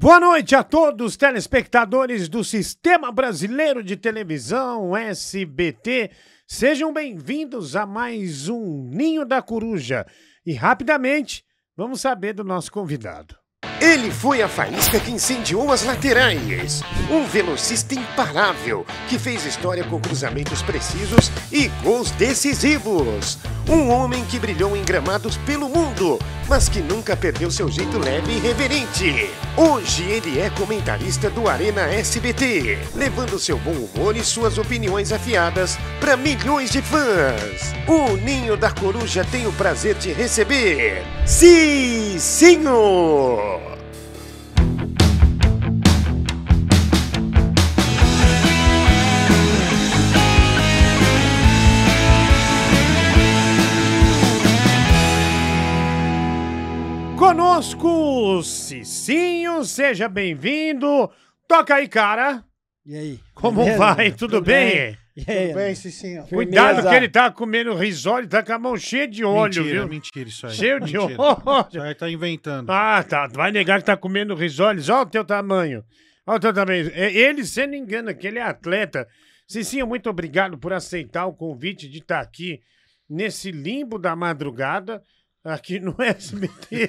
Boa noite a todos, telespectadores do Sistema Brasileiro de Televisão, SBT. Sejam bem-vindos a mais um Ninho da Coruja. E rapidamente, vamos saber do nosso convidado. Ele foi a faísca que incendiou as laterais. Um velocista imparável que fez história com cruzamentos precisos e gols decisivos. Um homem que brilhou em gramados pelo mundo, mas que nunca perdeu seu jeito leve e reverente. Hoje ele é comentarista do Arena SBT, levando seu bom humor e suas opiniões afiadas para milhões de fãs. O Ninho da Coruja tem o prazer de receber Cicinho! Conosco, Cicinho, seja bem-vindo. Toca aí, cara. E aí? Como Beleza? vai? Tudo, bem? E aí? Tudo bem, Cicinho? Cuidado Firmeza. que ele tá comendo risole, tá com a mão cheia de óleo, mentira, viu? mentira isso aí. Cheio de óleo. Isso aí tá inventando. Ah, tá. Vai negar que tá comendo risoles. Olha o teu tamanho. Olha o teu tamanho. É, Ele, você não engana que ele é atleta. Cicinho, muito obrigado por aceitar o convite de estar aqui nesse limbo da madrugada, aqui no SBT.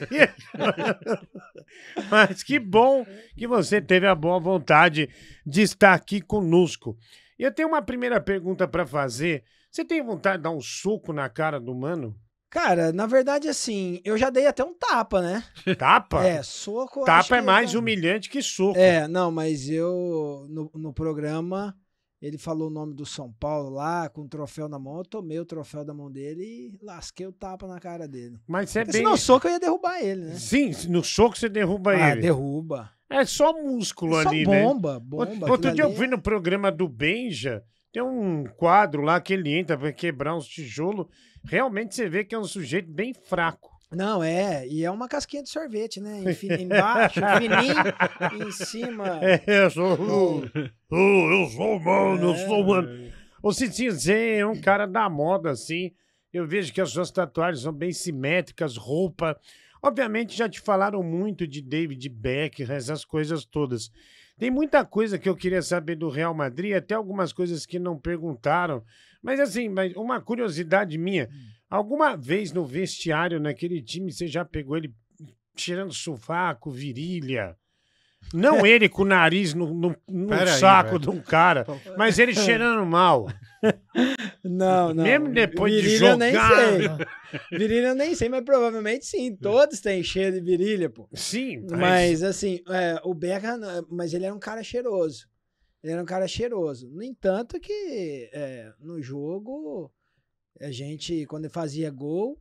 Mas que bom que você teve a boa vontade de estar aqui conosco. E eu tenho uma primeira pergunta para fazer. Você tem vontade de dar um soco na cara do mano? Cara, na verdade, assim, eu já dei até um tapa, né? Tapa? É, soco. Tapa é mais já- humilhante que soco. É, não, mas eu, no, no programa, ele falou o nome do São Paulo lá, com o troféu na mão. Eu tomei o troféu da mão dele e lasquei o tapa na cara dele. Mas é Porque bem. senão soco eu ia derrubar ele, né? Sim, no soco você derruba Ah, ele. derruba. É só músculo Só ali, né? bomba, bomba. Outro dia eu fui é- no programa do Benja, tem um quadro lá que ele entra pra quebrar uns tijolos. Realmente você vê que é um sujeito bem fraco. Não, é, e é uma casquinha de sorvete, né? Enfim, embaixo, fininho, em cima. É, eu sou. Eu sou mano, eu sou mano. Ô, Cicinho, você é um cara da moda, assim. Eu vejo que as suas tatuagens são bem simétricas, roupa. Obviamente já te falaram muito de David Beckham, essas coisas todas. Tem muita coisa que eu queria saber do Real Madrid, até algumas coisas que não perguntaram. Mas assim, uma curiosidade minha. Alguma vez no vestiário naquele time você já pegou ele tirando sovaco, virilha? Não ele com o nariz no, no- no aí, saco velho. de um cara, mas ele cheirando mal. Não, não. Mesmo depois de virilha eu nem jogar. sei. Virilha eu nem sei, mas provavelmente sim. Todos têm cheiro de virilha, pô. Sim, Mas assim, é, o Beckham, mas ele era um cara cheiroso. Ele era um cara cheiroso. No entanto, que é, no jogo, a gente, quando ele fazia gol,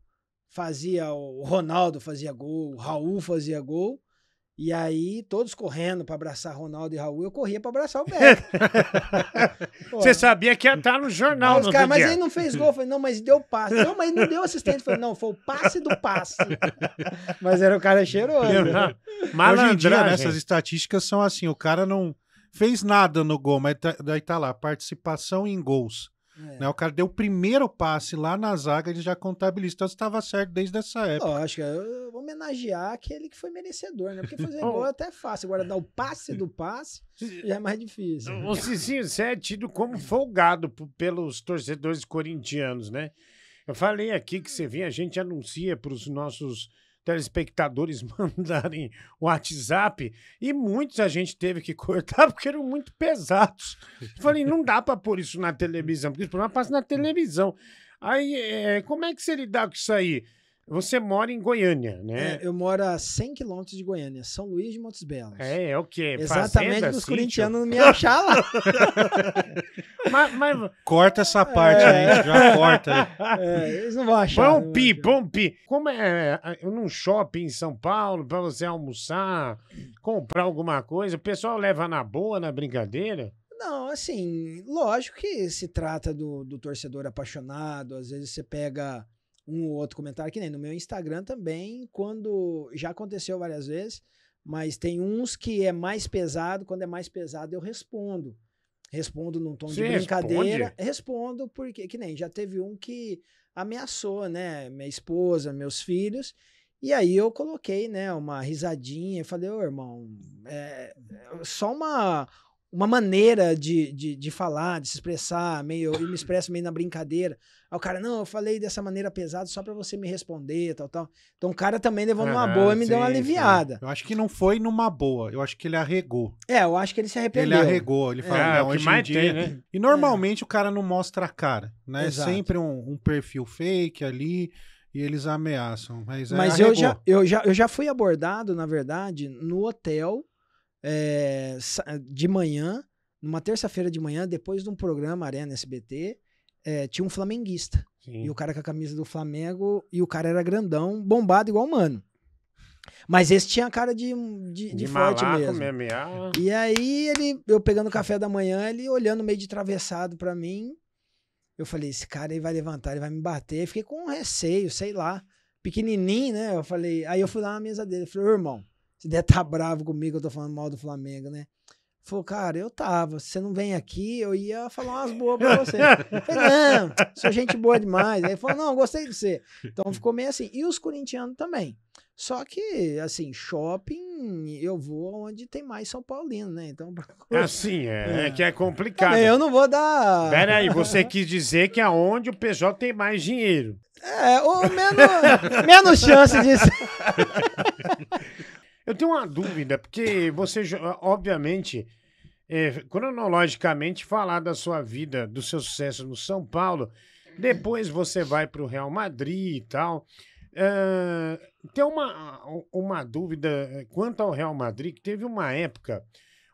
fazia o Ronaldo fazia gol, o Raul fazia gol. E aí, todos correndo pra abraçar Ronaldo e Raul, eu corria pra abraçar o. Pô, Você sabia que ia estar no jornal os no caras, outro mas ele não fez gol. Eu falei, não, mas deu passe. Não, mas não deu assistente. Eu falei, não, foi o passe do passe. mas era o cara cheiroso. né? Hoje em dia, Malandragem. essas estatísticas são assim: o cara não fez nada no gol, mas tá- daí tá lá, participação em gols. É. Né? O cara deu o primeiro passe lá na zaga, ele já contabiliza. Então estava certo desde essa época. Lógico, eu vou homenagear aquele que foi merecedor, né? Porque fazer gol é até fácil. Agora, dar o passe do passe já é mais difícil. O Cicinho, você é tido como folgado pelos torcedores corintianos, né? Eu falei aqui que você vem, a gente anuncia para os nossos telespectadores mandarem o WhatsApp e muitos a gente teve que cortar porque eram muito pesados. Falei, não dá para pôr isso na televisão, porque esse programa passa na televisão. Aí, é, como é que você lidar com isso aí? Você mora em Goiânia, né? É, eu moro a 100 quilômetros de Goiânia, São Luís de Montes Belos. É, é o quê? Exatamente para os corintianos não me achar lá. Mas, mas Corta essa parte aí, já corta. aí. É, eles não vão achar. Põe um vão pi, põe um pi. Como é, é, num shopping em São Paulo, pra você almoçar, comprar alguma coisa, o pessoal leva na boa, na brincadeira? Não, assim, lógico que se trata do, do torcedor apaixonado, às vezes você pega um ou outro comentário, que nem no meu Instagram também, quando já aconteceu várias vezes, mas tem uns que é mais pesado, quando é mais pesado eu respondo. Respondo num tom Você de brincadeira. responde? Respondo porque, que nem, já teve um que ameaçou, né, minha esposa, meus filhos, E aí eu coloquei, né, uma risadinha, falei, ô irmão, é só uma, uma maneira de, de, de falar, de se expressar, meio, eu me expresso meio na brincadeira. Aí o cara, não, eu falei dessa maneira pesada só pra você me responder, tal, tal. Então o cara também levou numa Aham, boa e me deu uma sim, sim. aliviada. Eu acho que não foi numa boa. Eu acho que ele arregou. É, eu acho que ele se Ele arrependeu. arregou. Ele falou, É, não, hoje em mais dia... tem, né? E normalmente o cara não mostra a cara, né? É Exato. sempre um, um perfil fake ali e eles ameaçam. Mas, é, Mas eu já, eu, já, eu já fui abordado, na verdade, no hotel é, de manhã, numa terça-feira de manhã, depois de um programa Arena SBT, é, tinha um flamenguista. Sim. E o cara com a camisa do Flamengo, e o cara era grandão, bombado igual mano. Mas esse tinha cara de, de, de De forte mesmo. mesmo. ah. E aí, ele, eu pegando o café da manhã, ele olhando meio de travessado pra mim. Eu falei, esse cara aí vai levantar, ele vai me bater. Eu fiquei com um receio, sei lá. Pequenininho, né? Eu falei, aí eu fui lá na mesa dele. Falei, irmão, você deve estar bravo comigo, eu tô falando mal do Flamengo, né? Falou, cara, eu tava. Se você não vem aqui, eu ia falar umas boas pra você. Eu falei, não, sou gente boa demais. Aí falou, não, gostei de você. Então ficou meio assim. E os corintianos também. Só que, assim, shopping, eu vou onde tem mais São Paulino, né? Então, Assim, é, É. é que é complicado. também eu não vou dar. Pera aí, você quis dizer que aonde o PJ tem mais dinheiro. É, ou menos, menos chance disso. Eu tenho uma dúvida, porque você, obviamente, é, cronologicamente, falar da sua vida, do seu sucesso no São Paulo, depois você vai para o Real Madrid e tal. Tem uma, uma dúvida eh, quanto ao Real Madrid, que teve uma época.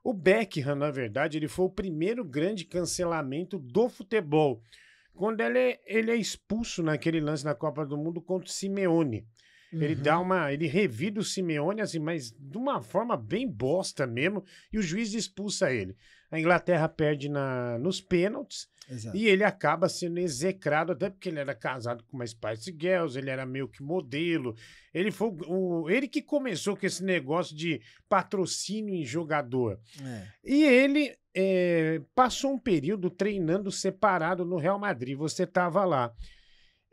O Beckham, na verdade, ele foi o primeiro grande cancelamento do futebol. Quando ele é, ele é expulso naquele lance na Copa do Mundo contra o Simeone. Ele Uhum. dá uma. Ele revida o Simeone, assim, mas de uma forma bem bosta mesmo, e o juiz expulsa ele. A Inglaterra perde na, nos pênaltis Exato. e ele acaba sendo execrado, até porque ele era casado com uma Spice Girls, ele era meio que modelo. Ele foi o- ele que começou com esse negócio de patrocínio em jogador. É. E ele é, passou um período treinando separado no Real Madrid. Você estava lá.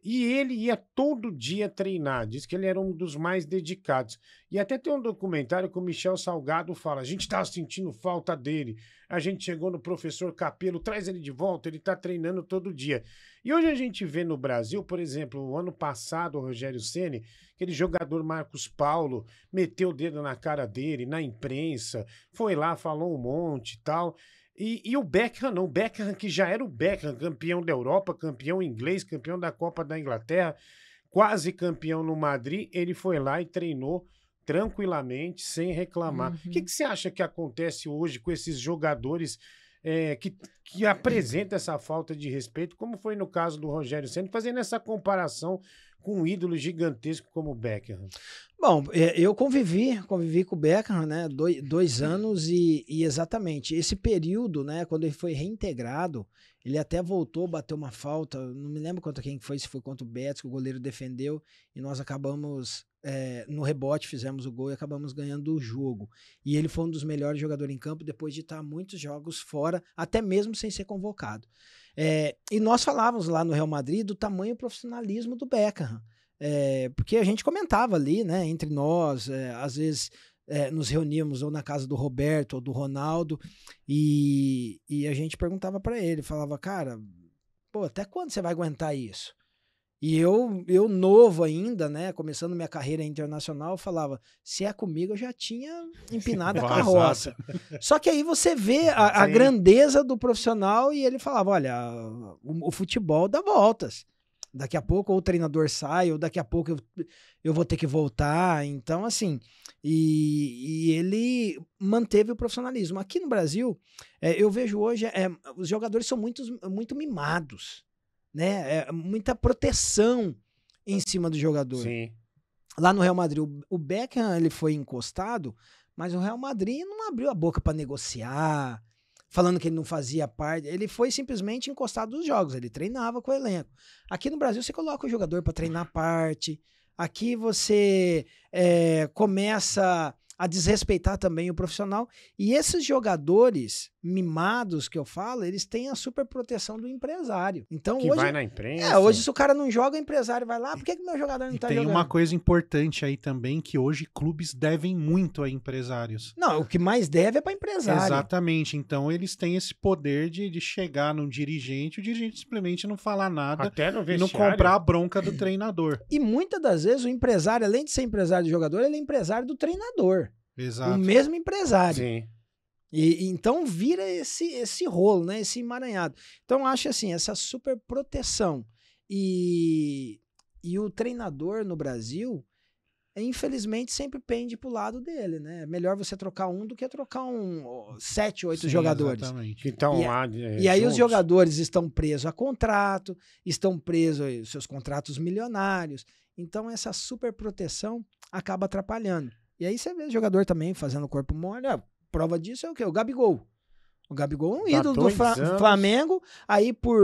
E ele ia todo dia treinar. Diz que ele era um dos mais dedicados. E até tem um documentário que o Michel Salgado fala: a gente estava sentindo falta dele. A gente chegou no professor Capelo, traz ele de volta, ele está treinando todo dia. E hoje a gente vê no Brasil, por exemplo, o ano passado, o Rogério Ceni, aquele jogador Marcos Paulo meteu o dedo na cara dele, na imprensa, foi lá, falou um monte e tal. E, e o Beckham não, o Beckham que já era o Beckham, campeão da Europa, campeão inglês, campeão da Copa da Inglaterra, quase campeão no Madrid, ele foi lá e treinou tranquilamente, sem reclamar. O Uhum. que, que você acha que acontece hoje com esses jogadores é, que, que apresentam essa falta de respeito, como foi no caso do Rogério Senna, fazendo essa comparação com um ídolo gigantesco como o Beckham? Bom, é, eu convivi, convivi com o Beckham, né, dois, dois anos e, e exatamente esse período, né, quando ele foi reintegrado, ele até voltou, bateu uma falta, não me lembro contra quem foi, se foi contra o Betis, que o goleiro defendeu e nós acabamos, é, no rebote fizemos o gol e acabamos ganhando o jogo. E ele foi um dos melhores jogadores em campo depois de estar muitos jogos fora, até mesmo sem ser convocado. É, e nós falávamos lá no Real Madrid do tamanho profissionalismo do Beckham. É, porque a gente comentava ali, né, entre nós, é, às vezes é, nos reuníamos ou na casa do Roberto ou do Ronaldo e, e a gente perguntava para ele, falava, cara, pô, até quando você vai aguentar isso? E eu, eu novo ainda, né, começando minha carreira internacional, falava, se é comigo eu já tinha empinado a carroça. Só que aí você vê a, a grandeza do profissional e ele falava, olha, o, o futebol dá voltas. Daqui a pouco ou o treinador sai, ou daqui a pouco eu, eu vou ter que voltar. Então, assim, e, e ele manteve o profissionalismo. Aqui no Brasil, é, eu vejo hoje, é, os jogadores são muito, muito mimados, né? É, muita proteção em cima do jogador. Sim. Lá no Real Madrid, o, Beckham ele foi encostado, mas o Real Madrid não abriu a boca para negociar, falando que ele não fazia parte. Ele foi simplesmente encostado dos jogos, ele treinava com o elenco. Aqui no Brasil, você coloca o jogador para treinar parte. Aqui você é, começa a desrespeitar também o profissional. E esses jogadores mimados que eu falo, eles têm a super proteção do empresário. Então Que hoje. vai na imprensa. É, hoje se o cara não joga, o empresário vai lá, por que, que meu jogador não E tá tem jogando? uma coisa importante aí também, que hoje clubes devem muito a empresários. Não, o que mais deve é para empresário. Exatamente. Então eles têm esse poder de, de chegar num dirigente, o dirigente simplesmente não falar nada Até no e não comprar a bronca do treinador. E muitas das vezes o empresário, além de ser empresário do jogador, ele é empresário do treinador. Exato. O mesmo empresário. Sim. E, então vira esse, esse rolo, né? Esse emaranhado. Então eu acho assim, essa super proteção. E, e o treinador no Brasil, infelizmente, sempre pende pro lado dele, né? É melhor você trocar um do que trocar um sete, oito Sim, jogadores. Exatamente. Que estão E- lá. é, E aí os juntos. jogadores estão presos a contrato, estão presos aos seus contratos milionários. Então essa super proteção acaba atrapalhando. E aí você vê o jogador também fazendo corpo mole. Prova disso é o quê? O Gabigol. O Gabigol é um ídolo do Fla- anos. Flamengo. Aí por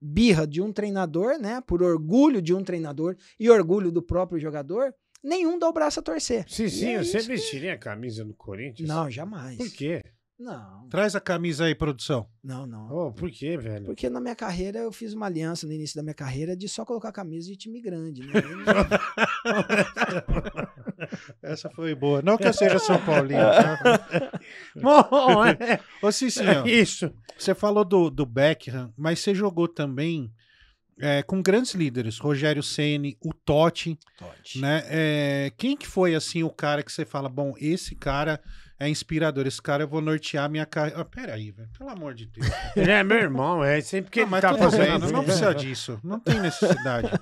birra de um treinador, né? Por orgulho de um treinador e orgulho do próprio jogador, nenhum dá o braço a torcer. Sim, sim, E é você vestiria a camisa do Corinthians? Não, jamais. Por quê? Não, Traz a camisa aí, produção. não, não. Oh, por quê, velho? Porque na minha carreira eu fiz uma aliança no início da minha carreira de só colocar camisa de time grande. Né? Essa foi boa. Não que eu seja São Paulino. Tá? Bom, é, Ô, Cicinho, é isso. você falou do, do Beckham, mas você jogou também é, com grandes líderes. Rogério Ceni, o Totti, né? É, quem que foi, assim, o cara que você fala, bom, esse cara é inspirador, esse cara eu vou nortear minha carreira. Ah, peraí, velho, pelo amor de Deus. Ele é meu irmão, é sempre que Não, ele tá fazendo. não, não precisa disso. Não tem necessidade.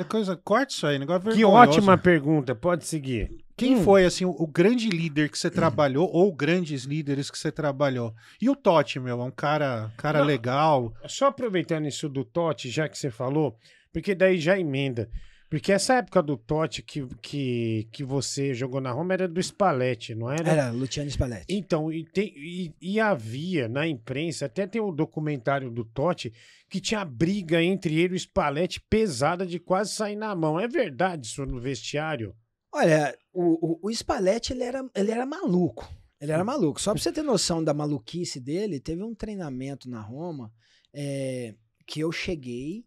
É coisa, corta isso aí, negócio Que vergonhoso. ótima pergunta, pode seguir. Quem Hum. foi, assim, o, o grande líder que você trabalhou, ou grandes líderes que você trabalhou? E o Totti, meu, é um cara, cara Não. legal. Só aproveitando isso do Totti, já que você falou, porque daí já emenda. Porque essa época do Totti que, que, que você jogou na Roma era do Spalletti, não era? Era Luciano Spalletti. Então, e, tem, e, e havia na imprensa, até tem o documentário do Totti, que tinha briga entre ele e o Spalletti pesada de quase sair na mão. É verdade isso no vestiário? Olha, o, o, o Spalletti ele era, ele era maluco. Ele era maluco. Só pra você ter noção da maluquice dele, teve um treinamento na Roma é, que eu cheguei,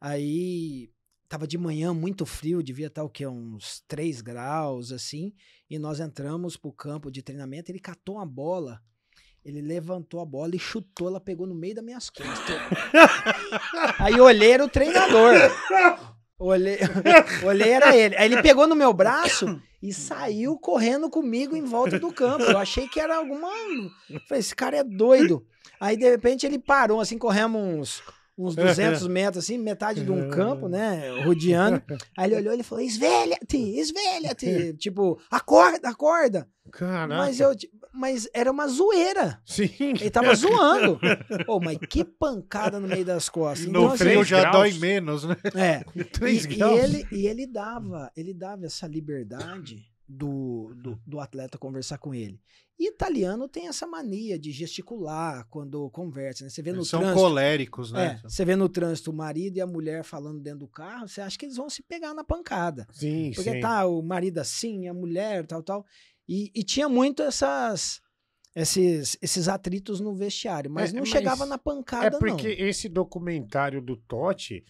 aí tava de manhã muito frio, devia estar o quê? Uns 3 graus, assim, e nós entramos pro campo de treinamento, ele catou uma bola, ele levantou a bola e chutou, ela pegou no meio das minhas costas. aí olhei, era o treinador. Olhei, olhei, era ele. Aí ele pegou no meu braço e saiu correndo comigo em volta do campo. Eu achei que era alguma. Falei, esse cara é doido. Aí de repente ele parou, assim, corremos uns, uns 200 metros, assim, metade de um campo, né? Rodeando. Aí ele olhou e falou: esvelha-te, esvelha-te. tipo, acorda, acorda. Caraca. Mas, eu, mas era uma zoeira. Sim. Ele tava zoando. Pô, mas que pancada no meio das costas. No Então, assim, frio já graus. dói menos, né? é, Três e, e ele, e ele dava, ele dava essa liberdade do, do, do atleta conversar com ele. E italiano tem essa mania de gesticular quando conversa, né? Você vê no Eles são trânsito. coléricos, né? É, você vê no trânsito o marido e a mulher falando dentro do carro, você acha que eles vão se pegar na pancada. Sim, Porque sim. tá o marido assim, a mulher, tal, tal. E, e tinha muito essas, esses, esses atritos no vestiário, mas É, não mas chegava na pancada, É porque não. esse documentário do Totti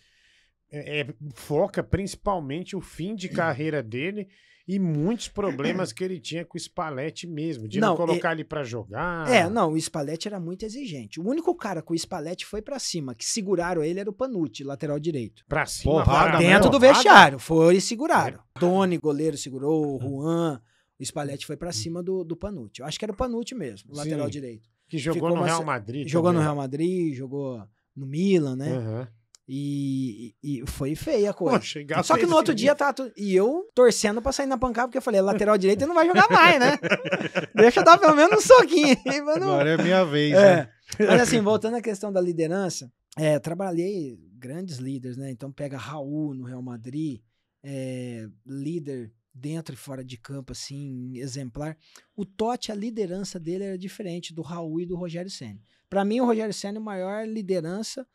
é, é, foca principalmente o fim de carreira dele e muitos problemas que ele tinha com o Spalletti mesmo, de não, Não, colocar ele pra jogar. É, não, o Spalletti era muito exigente. O único cara que o Spalletti foi pra cima, que seguraram ele, era o Panucci, lateral direito. Pra cima. Porrada, pra- né? Dentro do vestiário, foi e seguraram. Doni, goleiro, segurou, o Juan, o Spalletti foi pra cima do, do Panucci. Eu acho que era o Panucci mesmo, o lateral Sim. direito. Que jogou Ficou no uma Real Madrid. Jogou no também. Real Madrid, jogou no Milan, né? Aham. E, e foi feia a coisa. Poxa, Só que no outro dia tá tu- e eu torcendo pra sair na pancada, porque eu falei, lateral direito não vai jogar mais, né? Deixa eu dar pelo menos um soquinho. não- Agora é minha vez, É. né? Mas assim, voltando à questão da liderança, é, trabalhei grandes líderes, né? Então pega Raul no Real Madrid, é, líder dentro e fora de campo, assim, exemplar. O Totti, a liderança dele era diferente do Raul e do Rogério Senna. Para mim, o Rogério Senna é a maior liderança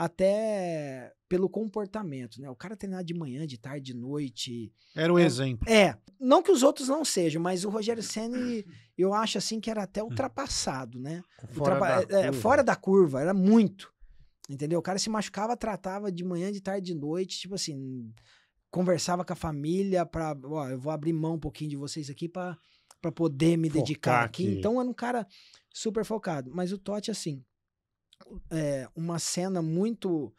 até pelo comportamento, né? O cara treinar de manhã, de tarde, de noite. Era o é, exemplo. É, não que os outros não sejam, mas o Rogério Ceni eu acho assim que era até ultrapassado, né? Fora, Ultrapa- da é, curva. fora da curva, era muito. Entendeu? O cara se machucava, tratava de manhã, de tarde, de noite, tipo assim, conversava com a família para, ó, eu vou abrir mão um pouquinho de vocês aqui para para poder me Focar dedicar aqui. aqui. Então era um cara super focado, mas o Totti assim, é, uma cena muito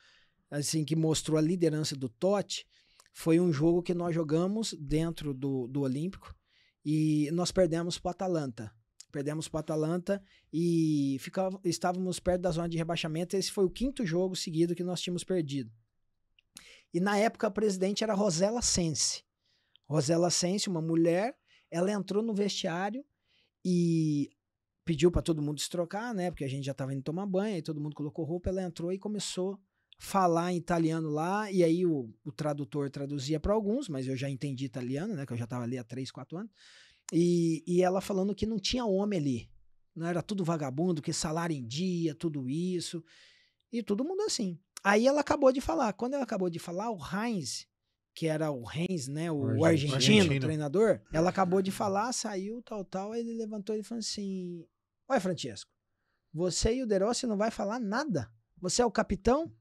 assim que mostrou a liderança do Totti foi um jogo que nós jogamos dentro do, do Olímpico e nós perdemos para o Atalanta. Perdemos para o Atalanta e ficava, estávamos perto da zona de rebaixamento. Esse foi o quinto jogo seguido que nós tínhamos perdido. E na época a presidente era Rosela Sense. Rosela Sense, uma mulher, ela entrou no vestiário e pediu para todo mundo se trocar, né? Porque a gente já estava indo tomar banho, e todo mundo colocou roupa, ela entrou e começou a falar em italiano lá, e aí o, o tradutor traduzia para alguns, mas eu já entendi italiano, né? Que eu já estava ali há 3, 4 anos. E, e ela falando que não tinha homem ali. Não era tudo vagabundo, que salário em dia, tudo isso. E todo mundo assim. Aí ela acabou de falar. Quando ela acabou de falar, o Heinz, que era o Heinz, né? O, argentino. treinador, ela acabou de falar, saiu, tal, tal. Aí ele levantou e falou assim: Olha, Francesco, você e o Derossi não vai falar nada. Você é o capitão?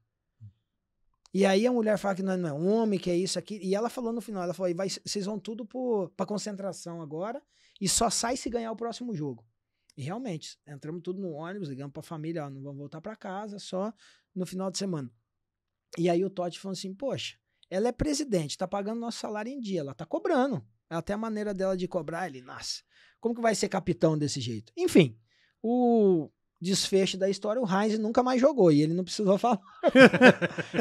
E aí a mulher fala que não é, não é um homem, que é isso aqui. E ela falou no final, ela falou, "E vai, vocês vão tudo pro, pra concentração agora e só sai se ganhar o próximo jogo. E realmente, entramos tudo no ônibus, ligamos pra família, ó, não vamos voltar pra casa, só no final de semana. E aí o Totti falou assim, poxa, ela é presidente, tá pagando nosso salário em dia, ela tá cobrando. Até a maneira dela de cobrar, ele, nossa, como que vai ser capitão desse jeito? Enfim, o desfecho da história, o Heinz nunca mais jogou e ele não precisou falar.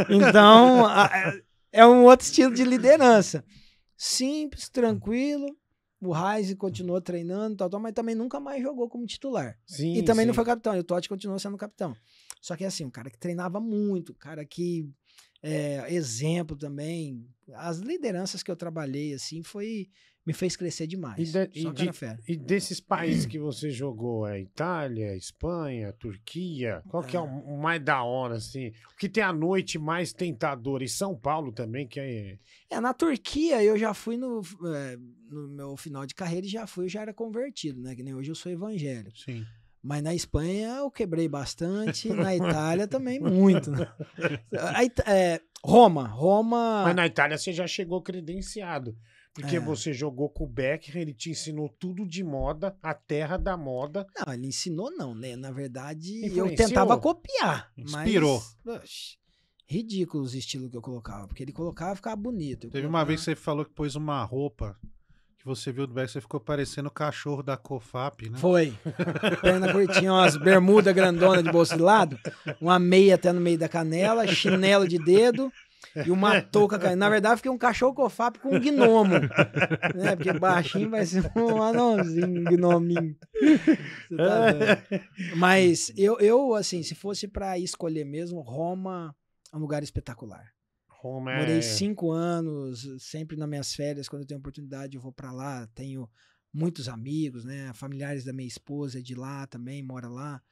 então, a- é- é um outro estilo de liderança. Simples, tranquilo. O Heinz continuou treinando, tal, tal, mas também nunca mais jogou como titular. Sim, E também não sim. foi capitão. E o Totti continuou sendo capitão. Só que assim, um cara que treinava muito, um cara que é, exemplo também. As lideranças que eu trabalhei assim foi me fez crescer demais. E de- e de-. E desses países que você jogou, é Itália, Espanha, Turquia, qual que é o o mais da hora, assim? O que tem a noite mais tentadora? E São Paulo também, que é... É, na Turquia eu já fui no, é, no meu final de carreira e já fui, eu já era convertido, né? Que nem hoje eu sou evangélico. Sim. Mas na Espanha eu quebrei bastante, na Itália também muito. Né? A é, Roma, Roma. Mas na Itália você já chegou credenciado. Porque É. você jogou com o Becker, ele te ensinou tudo de moda, a terra da moda. Não, ele ensinou não, né? Na verdade, eu tentava copiar. Inspirou. Mas, oxe, ridículo os estilos que eu colocava, porque ele colocava e ficava bonito. Eu Teve uma colocava- vez que você falou que pôs uma roupa que você viu do Beck, você ficou parecendo o cachorro da Cofap, né? Foi. Perna curtinha, umas bermuda grandona de bolso de lado, uma meia até no meio da canela, chinelo de dedo e uma touca caindo. Na verdade, fiquei um cachorro cofap com um gnomo. Né? Porque baixinho vai ser um anãozinho, um gnominho. Você tá doido. Mas eu, eu, assim, se fosse pra escolher mesmo, Roma é um lugar espetacular. Roma é... Morei cinco anos, sempre nas minhas férias, quando eu tenho oportunidade, eu vou pra lá. Tenho muitos amigos, né? Familiares da minha esposa é de lá também, mora lá.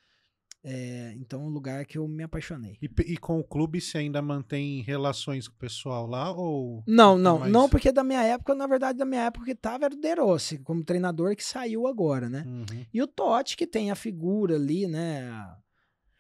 É, então, é um lugar que eu me apaixonei. E, e com o clube você ainda mantém relações com o pessoal lá ou Não, não, mais- não, porque da minha época, na verdade, da minha época que tava era o De Rossi, como treinador que saiu agora, né? Uhum. E o Totti, que tem a figura ali, né?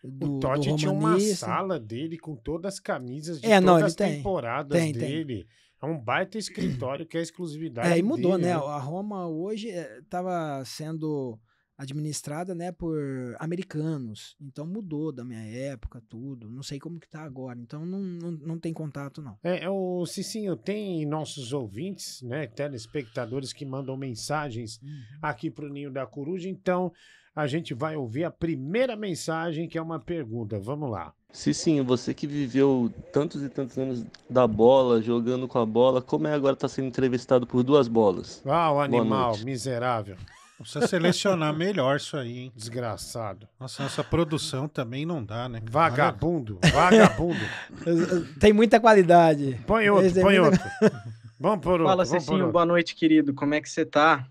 Do, o Totti tinha uma sala dele com todas as camisas de É, não, todas ele as tem. temporadas Tem, tem. dele. É um baita escritório que é a exclusividade É, e mudou, dele, né? A Roma hoje estava sendo administrada, né, por americanos. Então mudou da minha época, tudo. Não sei como que tá agora. Então não, não, não tem contato, não. É, é, o Cicinho, tem nossos ouvintes, né, telespectadores que mandam mensagens aqui pro Ninho da Coruja, então a gente vai ouvir a primeira mensagem, que é uma pergunta. Vamos lá. Cicinho, você que viveu tantos e tantos anos da bola, jogando com a bola, como é agora estar sendo entrevistado por duas bolas? Ah, o animal, miserável, Precisa selecionar melhor isso aí, hein? desgraçado, Nossa, essa produção também não dá, né? vagabundo, vagabundo. Tem muita qualidade. Põe outro, Esse é põe muito- outro. Vamos por outro. Fala, Cecinho, boa noite, querido. Como é que você tá?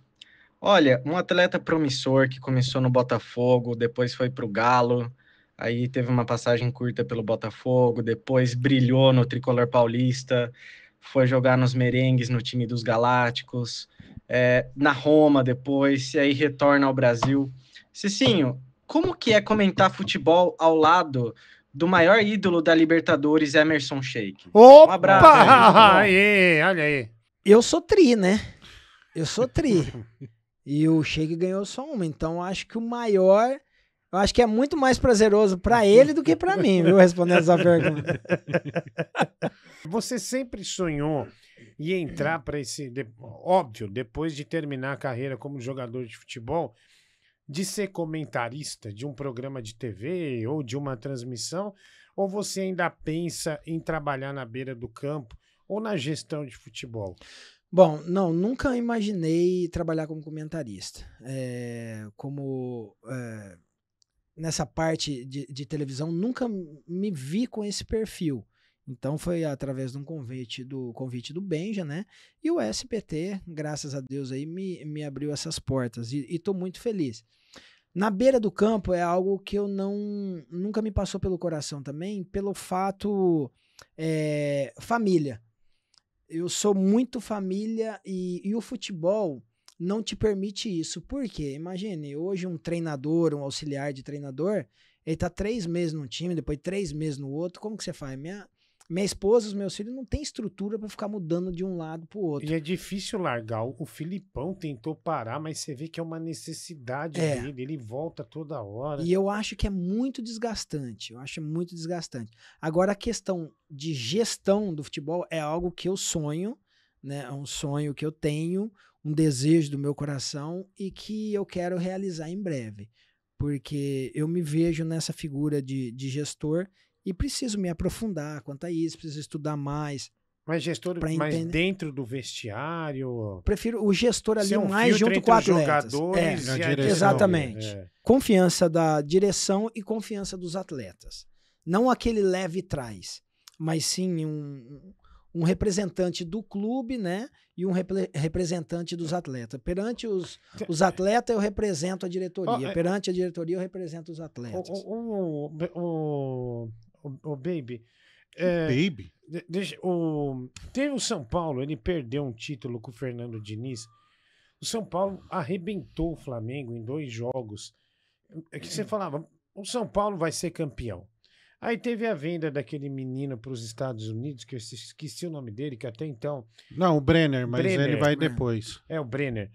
Olha, um atleta promissor que começou no Botafogo, depois foi pro Galo, aí teve uma passagem curta pelo Botafogo, depois brilhou no tricolor paulista, foi jogar nos merengues no time dos Galácticos, é, na Roma depois, e aí retorna ao Brasil. Cicinho, como que é comentar futebol ao lado do maior ídolo da Libertadores, Emerson Sheik? Opa! Um abraço. Aí, olha aí. Eu sou tri, né? Eu sou tri. e o Sheik ganhou só uma, então acho que o maior, eu acho que é muito mais prazeroso pra ele do que pra mim, viu? Respondendo essa pergunta. Você sempre sonhou em entrar para esse. Óbvio, depois de terminar a carreira como jogador de futebol, de ser comentarista de um programa de TV ou de uma transmissão? Ou você ainda pensa em trabalhar na beira do campo ou na gestão de futebol? Bom, não, nunca imaginei trabalhar como comentarista. É, como é, nessa parte de, de televisão, nunca me vi com esse perfil. Então foi através de um convite do convite do Benja, né? E o SPT, graças a Deus aí, me, me abriu essas portas e estou muito feliz. Na beira do campo é algo que eu não nunca me passou pelo coração também, pelo fato é, família eu sou muito família e, e o futebol não te permite isso. Por quê? Imagine, hoje um treinador, um auxiliar de treinador, ele tá três meses num time, depois três meses no outro. Como que você faz? Minha, minha esposa, os meus filhos não tem estrutura para ficar mudando de um lado pro outro. E é difícil largar. O Filipão tentou parar, mas você vê que é uma necessidade É. dele. Ele volta toda hora. E eu acho que é muito desgastante. Eu acho muito desgastante. Agora, a questão de gestão do futebol é algo que eu sonho, né? É um sonho que eu tenho, um desejo do meu coração e que eu quero realizar em breve. Porque eu me vejo nessa figura de, de gestor e preciso me aprofundar quanto a isso, preciso estudar mais. Mas gestor, mas entender. dentro do vestiário. Prefiro o gestor ali ser um mais junto com o os atleta. jogadores É, e direção. Exatamente. É. confiança da direção e confiança dos atletas. Não aquele leve traz, mas sim um, um representante do clube, né? E um repre- representante dos atletas. Perante os, os atletas, eu represento a diretoria. É- Perante a diretoria, eu represento os atletas. O, o, o, o, o Baby. é, Baby. de- deixa, o, teve o São Paulo, ele perdeu um título com o Fernando Diniz. O São Paulo arrebentou o Flamengo em dois jogos. É que você falava, o São Paulo vai ser campeão. Aí teve a venda daquele menino para os Estados Unidos, que eu esqueci o nome dele, que até então Não, o Brenner, mas Brenner. ele vai É. depois. É o Brenner.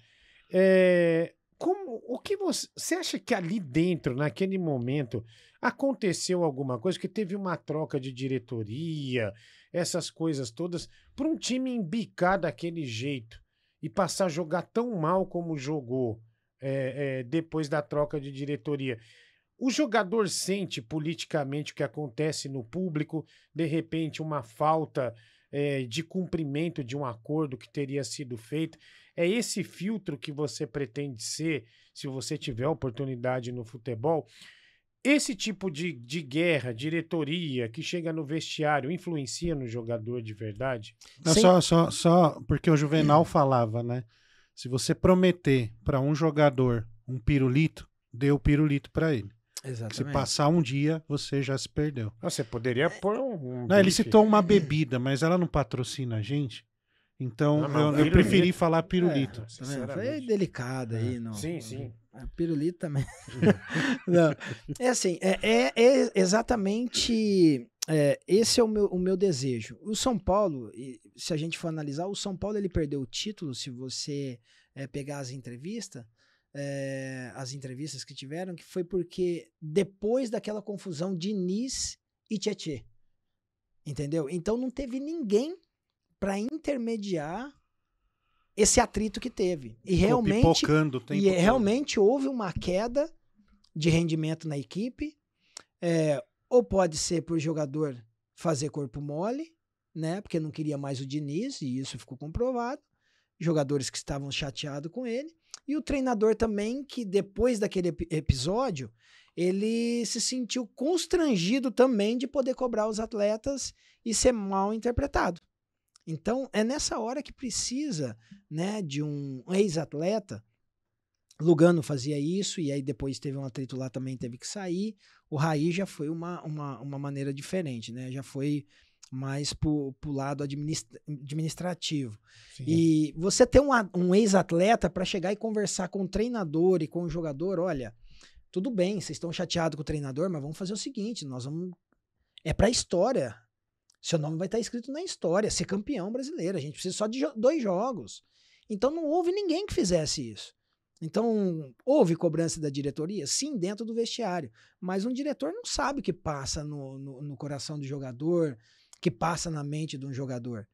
É, como, o que você, você acha que ali dentro, naquele momento, aconteceu alguma coisa? Que teve uma troca de diretoria, essas coisas todas, para um time embicar daquele jeito e passar a jogar tão mal como jogou é, é, depois da troca de diretoria. O jogador sente politicamente o que acontece no público, de repente, uma falta é, de cumprimento de um acordo que teria sido feito. É esse filtro que você pretende ser, se você tiver oportunidade no futebol. Esse tipo de, de guerra, diretoria, que chega no vestiário, influencia no jogador de verdade? Não, Sem- só, só, só porque o Juvenal falava, né? Se você prometer para um jogador um pirulito, dê o pirulito para ele. Se Exatamente. passar um dia, você já se perdeu. Ah, Você poderia pôr um. um Não, ele citou uma bebida, mas ela não patrocina a gente. Então Não, mas eu, eu pirulito- preferi falar pirulito. É, vendo? Foi sinceramente. delicado aí, não. Sim, sim. A pirulito também. Não. É assim, é, é- é exatamente. é, esse é o meu, o meu desejo. O São Paulo, se a gente for analisar, o São Paulo ele perdeu o título. Se você é, pegar as entrevistas, é, as entrevistas que tiveram, que foi porque depois daquela confusão de Nis e Tietê. Entendeu? Então não teve ninguém para intermediar esse atrito que teve. E realmente e é, todo. realmente houve uma queda de rendimento na equipe. É, ou pode ser por jogador fazer corpo mole, né? Porque não queria mais o Diniz, e isso ficou comprovado. Jogadores que estavam chateados com ele. E o treinador também, que depois daquele epi- episódio, ele se sentiu constrangido também de poder cobrar os atletas e ser mal interpretado. Então, é nessa hora que precisa né, de um ex-atleta Lugano fazia isso, e aí depois teve um atrito lá também, teve que sair. O Raí já foi uma, uma, uma maneira diferente, né? Já foi mais pro, pro lado administra administrativo. Sim. E você ter um, um ex-atleta para chegar e conversar com o treinador e com o jogador, olha, tudo bem, vocês estão chateados com o treinador, mas vamos fazer o seguinte, nós vamos é pra história. Seu nome vai estar escrito na história, ser campeão brasileiro. A gente precisa só de jo- dois jogos. Então não houve ninguém que fizesse isso. Então, houve cobrança da diretoria? Sim, dentro do vestiário. Mas um diretor não sabe o que passa no, no, no coração do jogador, o que passa na mente de um jogador.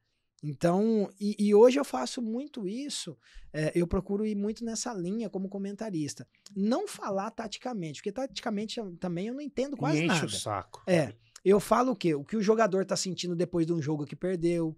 Então, e, e hoje eu faço muito isso, é, eu procuro ir muito nessa linha como comentarista. Não falar taticamente, porque taticamente também eu não entendo quase enche nada. o saco. É, eu falo o quê? O que o jogador tá sentindo depois de um jogo que perdeu,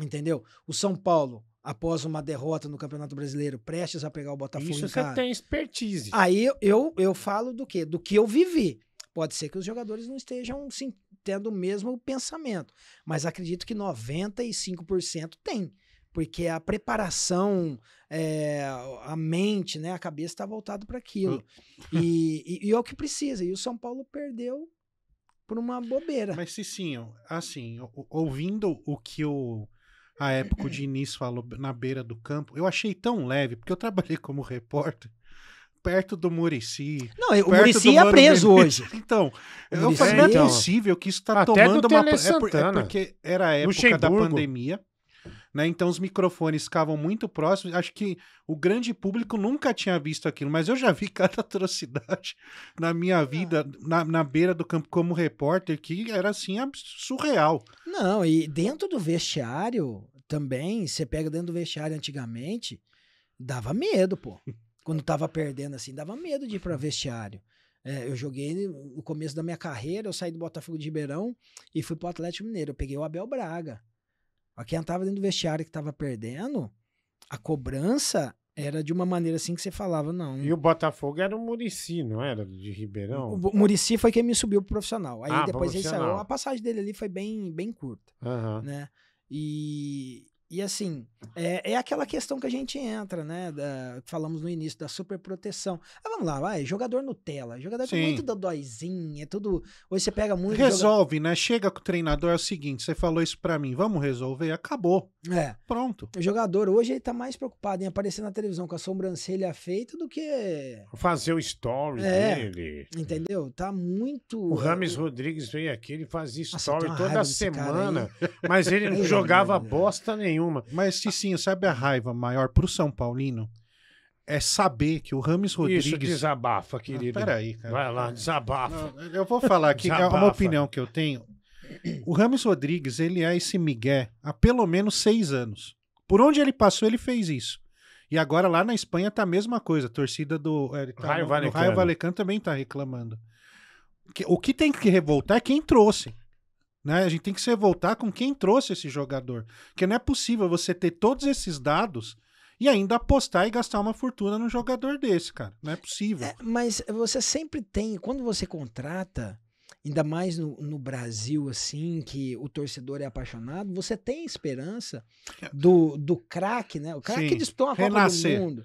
entendeu? O São Paulo, após uma derrota no Campeonato Brasileiro, prestes a pegar o Botafogo Isso você tem expertise. Aí eu, eu, eu falo do quê? Do que eu vivi. Pode ser que os jogadores não estejam sim, tendo o mesmo pensamento, mas acredito que 95% tem. Porque a preparação, é, a mente, né, a cabeça está voltada para aquilo. E, e, e é o que precisa. E o São Paulo perdeu por uma bobeira. Mas, Cicinho, assim, ouvindo o que o, a época o Diniz falou na beira do campo, eu achei tão leve, porque eu trabalhei como repórter perto do Murici. Não, o Murici é preso Menezes. hoje. Então, eu falei, não é então. possível que isso tá Até tomando do uma... É, por- é porque era a época da pandemia, né? Então os microfones ficavam muito próximos. Acho que o grande público nunca tinha visto aquilo, mas eu já vi cada atrocidade na minha vida, na, na beira do campo como repórter, que era assim surreal. Não, e dentro do vestiário também, você pega dentro do vestiário antigamente, dava medo, pô. Quando tava perdendo assim, dava medo de ir pra vestiário. É, eu joguei no começo da minha carreira, eu saí do Botafogo de Ribeirão e fui pro Atlético Mineiro. Eu peguei o Abel Braga. Ó, Quem tava dentro do vestiário que tava perdendo, a cobrança era de uma maneira assim que você falava, não. E o Botafogo era o Murici, não era? De Ribeirão? O Murici foi quem me subiu pro profissional. Aí Ah, depois ele saiu. profissional. A passagem dele ali foi bem, bem curta. Aham. né? E, e assim, é, é aquela questão que a gente entra, né? Da, falamos no início, da superproteção. Ah, vamos lá, vai, jogador Nutella. Jogador é Sim. muito dodóizinho, é tudo. Hoje você pega muito. joga- Resolve, né? Chega com o treinador, é o seguinte, você falou isso pra mim, vamos resolver, acabou, É. pronto. O jogador hoje ele tá mais preocupado em aparecer na televisão com a sobrancelha feita do que. Fazer o story É. dele. Entendeu? Tá muito. O Rames Rodrigues veio aqui, ele fazia Nossa, eu story uma toda semana, mas ele não jogava bosta nenhuma. Mas, Cicinho, sabe a raiva maior pro São Paulino? É saber que o Rames Rodrigues... Isso, desabafa, Ah, querido. peraí, cara. Vai lá, desabafa. Não, eu vou falar aqui, é uma opinião que eu tenho. O Rames Rodrigues, ele é esse migué há pelo menos seis anos. Por onde ele passou, ele fez isso. E agora lá na Espanha tá a mesma coisa. A torcida do é, tá Raio no- no Vallecano. Raio Vallecano também tá reclamando. Que- O que tem que revoltar é quem trouxe. Né? A gente tem que se revoltar com quem trouxe esse jogador. Porque não é possível você ter todos esses dados e ainda apostar e gastar uma fortuna num jogador desse, cara. Não é possível. É, mas você sempre tem, quando você contrata, ainda mais no, no Brasil, assim, que o torcedor é apaixonado, você tem esperança do, do craque, né? O craque disputou uma Copa do Mundo.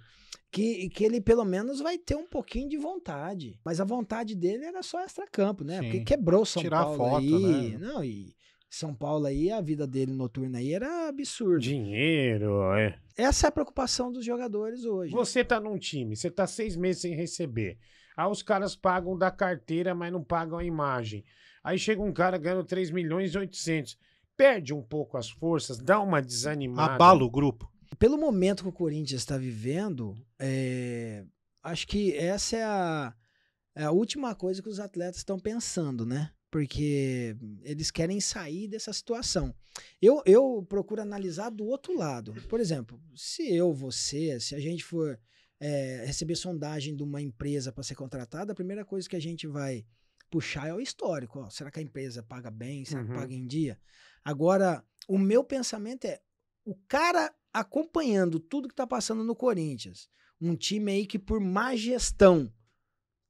Que, que ele pelo menos vai ter um pouquinho de vontade. Mas a vontade dele era só extra-campo, né? Sim. Porque quebrou São Tirar Paulo foto, aí. né? Não, e São Paulo aí, a vida dele noturna aí era absurda. Dinheiro, é. Essa é a preocupação dos jogadores hoje. Você tá num time, você tá seis meses sem receber. Aí os caras pagam da carteira, mas não pagam a imagem. Aí chega um cara ganhando 3 milhões e 800. Perde um pouco as forças, dá uma desanimada. Abala o grupo. Pelo momento que o Corinthians está vivendo, é, acho que essa é a, é a última coisa que os atletas estão pensando, né? Porque eles querem sair dessa situação. Eu, eu procuro analisar do outro lado. Por exemplo, se eu, você, se a gente for é, receber sondagem de uma empresa para ser contratada, a primeira coisa que a gente vai puxar é o histórico. Ó, será que a empresa paga bem? Será que Uhum. paga em dia? Agora, o meu pensamento é o cara acompanhando tudo que tá passando no Corinthians, um time aí que por má gestão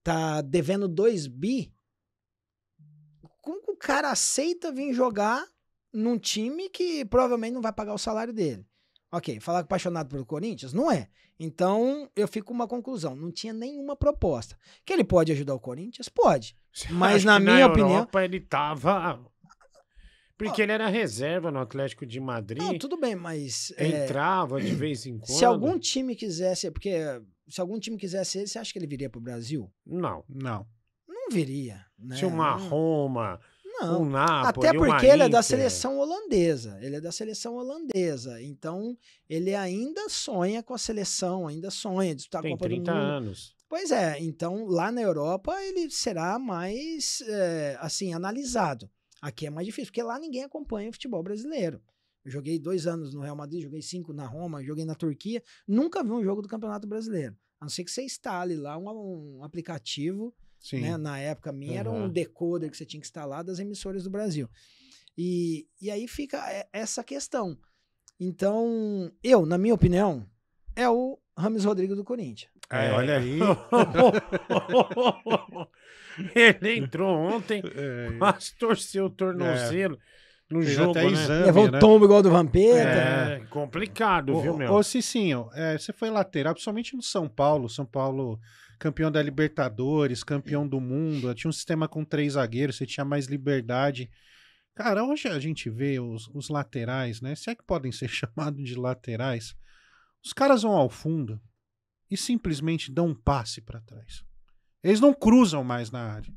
tá devendo 2 bi, como que o cara aceita vir jogar num time que provavelmente não vai pagar o salário dele? Ok, falar que apaixonado pelo Corinthians? Não é. Então, eu fico com uma conclusão. Não tinha nenhuma proposta. Que ele pode ajudar o Corinthians? Pode. Mas, na minha opinião- Europa, ele tava. Porque ele era reserva no Atlético de Madrid. Não, tudo bem, mas. é, entrava de vez em quando. se algum time quisesse. Porque se algum time quisesse ele, você acha que ele viria pro Brasil? Não. Não. Não viria. Né? Se uma Não- Roma, Não. um Napoli, Até uma porque ele é da Inter. seleção holandesa. Ele é da seleção holandesa. Então, ele ainda sonha com a seleção, ainda sonha de disputar a Tem Copa 30 do Mundo. anos. Pois é, então lá na Europa ele será mais é, assim analisado. Aqui é mais difícil, porque lá ninguém acompanha o futebol brasileiro. Eu joguei dois anos no Real Madrid, joguei cinco na Roma, joguei na Turquia, nunca vi um jogo do Campeonato Brasileiro. A não ser que você instale lá um, um aplicativo, Sim. né? Na época minha era um decoder que você tinha que instalar das emissoras do Brasil. E, e aí fica é- essa questão. Então, eu, na minha opinião, é o Rames Rodrigo do Corinthians. É, olha aí. ele entrou ontem, É, mas torceu o tornozelo no fez jogo, até né? exame, Levou né? tombo igual do Vampeta. É, complicado, viu, Ô, meu? Ô, Cicinho, é, você foi lateral, principalmente no São Paulo. São Paulo, campeão da Libertadores, campeão do mundo. Tinha um sistema com três zagueiros, você tinha mais liberdade. Cara, hoje a gente vê os, os laterais, né? Se é que podem ser chamados de laterais, os caras vão ao fundo e simplesmente dão um passe pra trás. Eles não cruzam mais na área.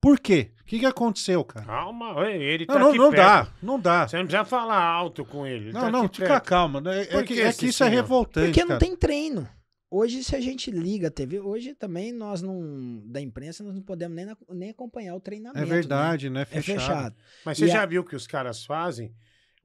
Por quê? O que, que aconteceu, cara? Calma, ele tá Não, não, aqui não perto. dá, não dá. Você não precisa falar alto com ele. ele Não, tá não, aqui fica perto. calma. né? É, Por que, que, é que isso é revoltante. Porque não cara. tem treino. Hoje, se a gente liga a TV, hoje também nós não, da imprensa, nós não podemos nem, na- nem acompanhar o treinamento. É né? verdade, né? É Fechado. fechado. Mas você E já a- viu que os caras fazem?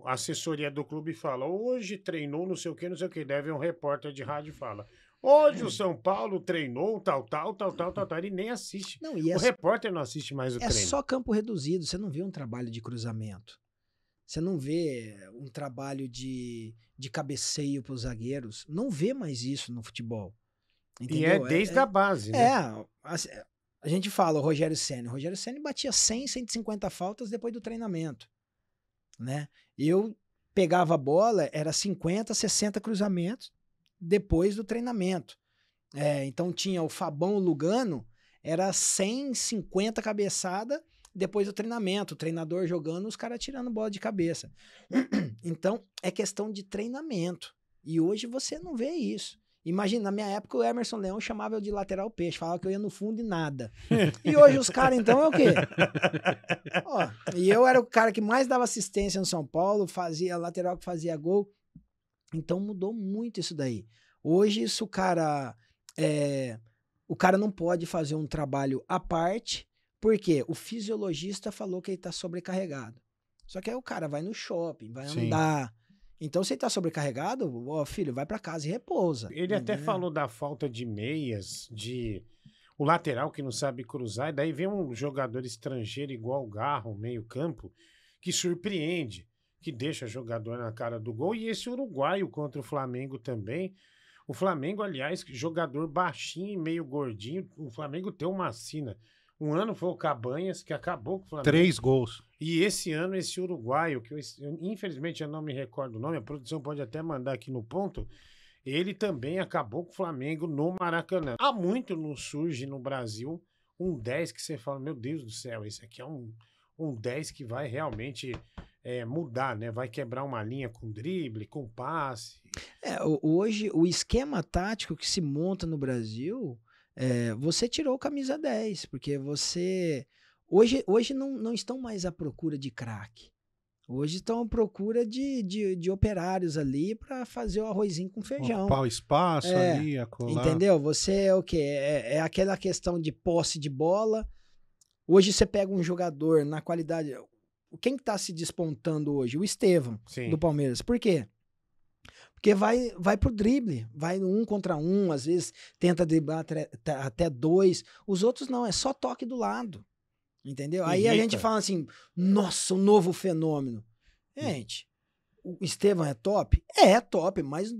A assessoria do clube fala, hoje treinou não sei o que, não sei o que. Deve um repórter de rádio e fala, hoje o São Paulo treinou tal, tal, tal, tal, tal, tal. Ele nem assiste. Não, e é, O repórter não assiste mais o é treino. só campo reduzido. Você não vê um trabalho de cruzamento. Você não vê um trabalho de, de cabeceio para os zagueiros. Não vê mais isso no futebol. E Entendeu? é desde a base, né? É, assim, a gente fala o Rogério Senna. O Rogério Senna batia 100, 150 faltas depois do treinamento, né? Eu pegava a bola, era 50, 60 cruzamentos depois do treinamento. É, então tinha o Fabão Lugano, era 150 cabeçada depois do treinamento, o treinador jogando, os caras tirando bola de cabeça. Então é questão de treinamento. E hoje você não vê isso. Imagina, na minha época o Emerson Leão chamava eu de lateral peixe, falava que eu ia no fundo e nada. E hoje os caras, então, é o quê? Ó, e eu era o cara que mais dava assistência no São Paulo, fazia lateral que fazia gol. Então mudou muito isso daí. Hoje, isso o cara. é, o cara não pode fazer um trabalho à parte, porque o fisiologista falou que ele tá sobrecarregado. Só que aí o cara vai no shopping, vai Sim. andar. Então, se ele tá sobrecarregado, ó, filho, vai pra casa e repousa. Ele até entendeu? falou da falta de meias, de o lateral que não sabe cruzar, e daí vem um jogador estrangeiro igual o Garro, meio campo, que surpreende, que deixa jogador na cara do gol, e esse uruguaio contra o Flamengo também. O Flamengo, aliás, jogador baixinho e meio gordinho, o Flamengo tem uma sina. Um ano foi o Cabanhas, que acabou com o Flamengo. Três gols. E esse ano, esse uruguaio, que eu, infelizmente eu não me recordo o nome, a produção pode até mandar aqui no ponto, ele também acabou com o Flamengo no Maracanã. Há muito não surge no Brasil um 10 que você fala, meu Deus do céu, esse aqui é um, um 10 que vai realmente é, mudar, né? Vai quebrar uma linha com drible, com passe. É, hoje, o esquema tático que se monta no Brasil, é, você tirou camisa 10, porque você. Hoje, hoje não, não estão mais à procura de craque. Hoje estão à procura de, de, de operários ali para fazer o arrozinho com feijão. Ocupar o espaço É, ali, acolá. Entendeu? Você é o quê? É, é aquela questão de posse de bola. Hoje você pega um jogador na qualidade. Quem que tá se despontando hoje? O Estevão Sim. do Palmeiras. Por quê? Porque vai, vai pro drible, vai um contra um, às vezes tenta driblar até, dois. Os outros não, é só toque do lado. Entendeu? Aí a gente fala assim: nossa, o novo fenômeno. Gente, o Estevão é top? É top, mas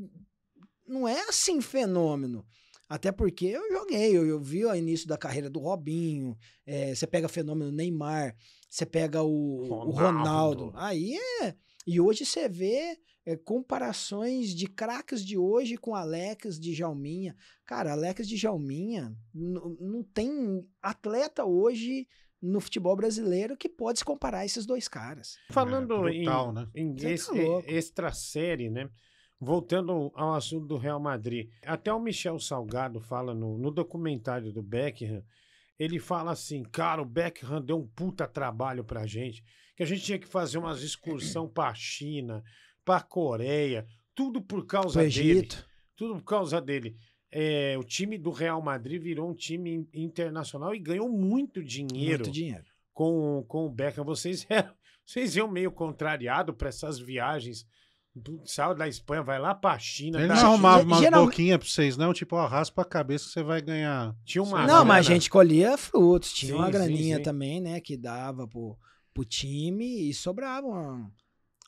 não é assim fenômeno. Até porque eu joguei, eu, eu vi o início da carreira do Robinho, é, você pega fenômeno Neymar, você pega o o Ronaldo. Ronaldo. Aí é. E hoje você vê é, comparações de craques de hoje com Alex de Jalminha. Cara, Alex de Jalminha não tem atleta hoje no futebol brasileiro que pode se comparar a esses dois caras. Falando É, brutal, em, né? em tá extra série, né? Voltando ao assunto do Real Madrid, até o Michel Salgado fala no, no documentário do Beckham, ele fala assim, cara, o Beckham deu um puta trabalho pra gente, que a gente tinha que fazer umas excursão pra China, pra Coreia, tudo por causa Do dele. Egito. Tudo por causa dele. É, o time do Real Madrid virou um time in- internacional e ganhou muito dinheiro Muito dinheiro. com, com o Beckham. Vocês, eram- vocês iam meio contrariado para essas viagens. Putz, Saiu da Espanha, vai lá pra China. Ele da não China. arrumava umas geral- boquinhas pra vocês, não? Tipo, ó, raspa a cabeça que você vai ganhar. Tinha uma Não, mas a grana. gente colhia frutos. Tinha Sim, uma sim, graninha sim. também, né? Que dava pro, pro time e sobrava uma-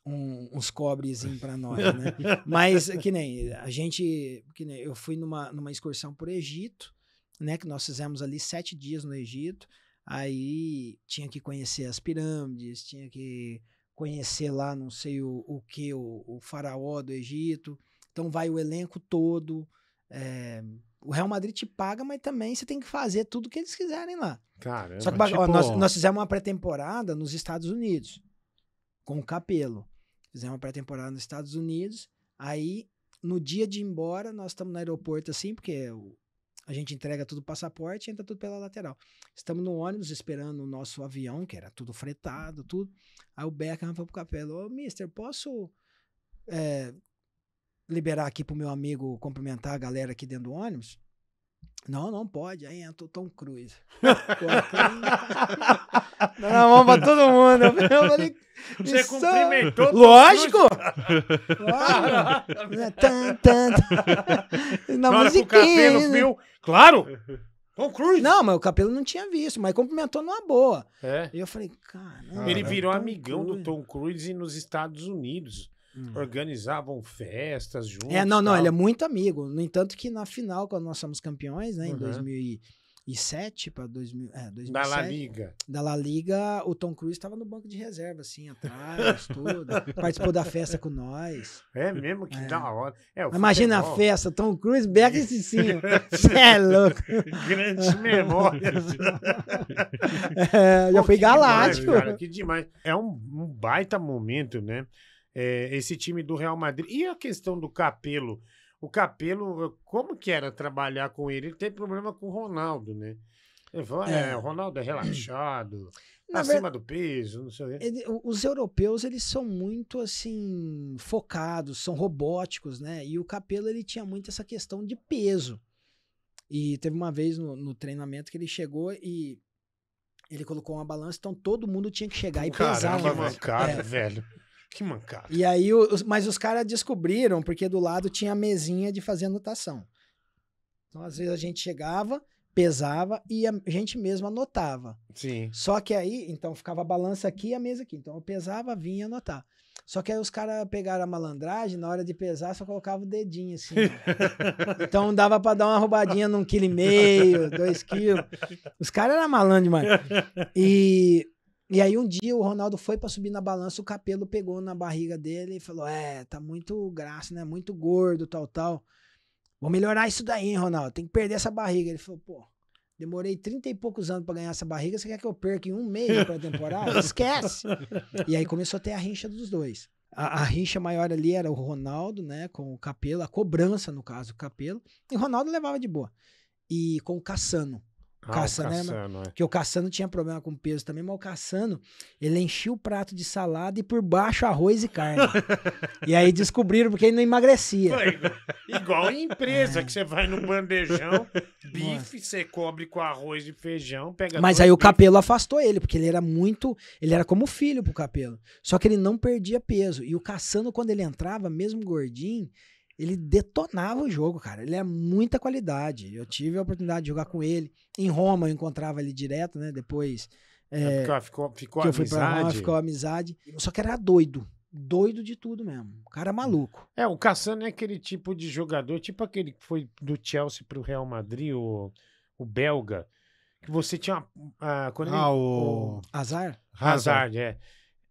um- uns cobrezinhos pra nós, né? Mas que nem a gente. Que nem eu fui numa, numa excursão por Egito, né? Que nós fizemos ali sete dias no Egito. Aí tinha que conhecer as pirâmides, tinha que conhecer lá, não sei o, o que, o, o faraó do Egito. Então vai o elenco todo. é, o Real Madrid te paga, mas também você tem que fazer tudo que eles quiserem lá. Caramba. Só que ó, tipo- nós, nós fizemos uma pré-temporada nos Estados Unidos, com o Capelo. Fizemos uma pré-temporada nos Estados Unidos. Aí, no dia de ir embora, nós estamos no aeroporto assim, porque o- a gente entrega tudo o passaporte e entra tudo pela lateral. Estamos no ônibus esperando o nosso avião, que era tudo fretado, tudo. Aí o Beckham foi pro Capelo: Ô, mister, posso é, liberar aqui pro meu amigo cumprimentar a galera aqui dentro do ônibus? Não, não pode. Aí entra o Tom Cruise. Não, vamos pra todo mundo. Eu falei, Você isso- cumprimentou Lógico! Lógico! Tan, tan, tan. Na Na musiquinha viu, claro! Tom Cruise! Não, mas o Capelo não tinha visto, mas cumprimentou numa boa. É. E eu falei, caramba. Ele Caramba. virou Tom amigão do. Tom Cruise nos Estados Unidos. Hum. Organizavam festas juntos. É, não, não, tal. ele é muito amigo. No entanto, que na final, quando nós somos campeões, né, em Uhum. 2007 para 2000, é, 2007, Da La Liga. da La Liga, o Tom Cruise estava no banco de reserva, assim, atrás, tudo. Participou da festa com nós. É mesmo que É. da hora. É, Imagina a futebol, festa, Tom Cruise, Beca e Cicinho. Você é louco. Grandes memórias. É, já Pô, fui demais, galáctico. cara, que demais. É um, um baita momento, né? É, esse time do Real Madrid. E a questão do Capelo? O Capelo, como que era trabalhar com ele? Ele tem problema com o Ronaldo, né? Ele falou, é, É. o Ronaldo é relaxado, Na acima do peso, não sei o quê. Ele- os europeus eles são muito assim focados, são robóticos, né? E o Capelo ele tinha muito essa questão de peso. E teve uma vez no, no treinamento que ele chegou e ele colocou uma balança, então todo mundo tinha que chegar e pesar. Caramba, um que negócio. mancada, É. velho. Que mancada. E aí, os- mas os caras descobriram porque do lado tinha a mesinha de fazer anotação. Então às vezes a gente chegava, pesava e a gente mesmo anotava. Sim. Só que aí, então ficava a balança aqui e a mesa aqui. Então eu pesava, vinha anotar. Só que aí os caras pegaram a malandragem, na hora de pesar, só colocava o dedinho assim. ó. então dava pra dar uma roubadinha num quilo e meio, dois quilos. Os caras eram malandros demais. E, e aí um dia o Ronaldo foi pra subir na balança, o capelo pegou na barriga dele e falou: É, tá muito graça, né? Muito gordo, tal, tal. Vou melhorar isso daí, hein, Ronaldo? Tem que perder essa barriga. Ele falou, pô, demorei 30 e poucos anos pra ganhar essa barriga, você quer que eu perca em um mês pra temporada? Esquece! E aí começou a ter a rincha dos dois. A, a rincha maior ali era o Ronaldo, né, com o Capelo, a cobrança, no caso, o Capelo. E o Ronaldo levava de boa. E com o Cassano. Ah, o Caça, né, Cassano, é. Porque o Cassano tinha problema com peso também, mas o Cassano, ele enchia o prato de salada e por baixo arroz e carne. e aí descobriram porque ele não emagrecia. Foi igual- Igual em É. empresa, que você vai no bandejão, bife, você cobre com arroz e feijão, pega Mas aí o. Capelo afastou ele, porque ele era muito. Ele era como filho pro Capelo. Só que ele não perdia peso. E o Cassano, quando ele entrava, mesmo gordinho, ele detonava o jogo, cara. Ele é muita qualidade. Eu tive a oportunidade de jogar com ele. Em Roma eu encontrava ele direto, né? Depois É, ficou, ficou, ficou que eu fui pra Roma, amizade. ficou amizade. Só que era doido. Doido de tudo mesmo. O cara maluco. É, o Cassano é aquele tipo de jogador, tipo aquele que foi do Chelsea pro Real Madrid, o, o belga, que você tinha... uma- ah, quando Ah, ele- o. Azar? Hazard, é.